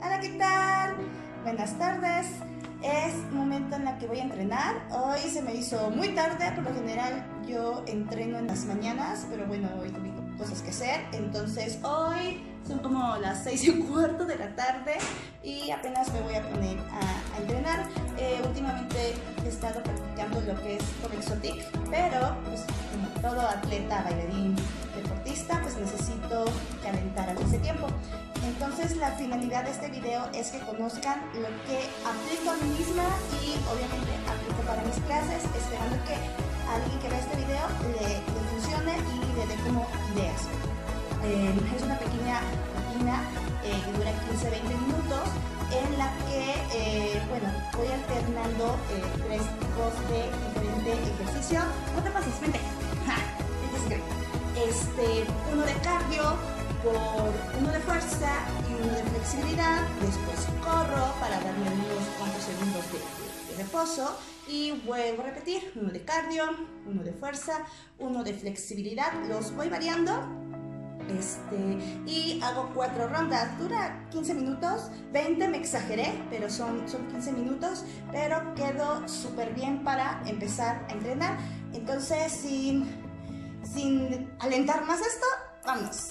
Hola, ¿qué tal? Buenas tardes. Es momento en la que voy a entrenar. Hoy se me hizo muy tarde, por lo general yo entreno en las mañanas, pero bueno, hoy tuve cosas que hacer. Entonces hoy son como las seis y cuarto de la tarde y apenas me voy a poner a, entrenar. Eh, últimamente he estado practicando lo que es Exotic, pero pues, como todo atleta, bailarín, pues necesito calentar al ese tiempo. Entonces la finalidad de este video es que conozcan lo que aplico a mí misma y obviamente aplico para mis clases, esperando que alguien que vea este video le, funcione y le dé como ideas. Eh, es una pequeña rutina eh, que dura 15-20 minutos en la que, eh, bueno, voy alternando tres tipos de diferente ejercicio. No te pases, vente. Este, uno de cardio, por uno de fuerza y uno de flexibilidad. Después corro para darme unos cuantos segundos de, reposo y vuelvo a repetir. Uno de cardio, uno de fuerza, uno de flexibilidad. Los voy variando este, y hago cuatro rondas. Dura 15 minutos, 20 me exageré, pero son, son 15 minutos, pero quedo súper bien para empezar a entrenar. Entonces, sin, sin alentar más esto, vamos.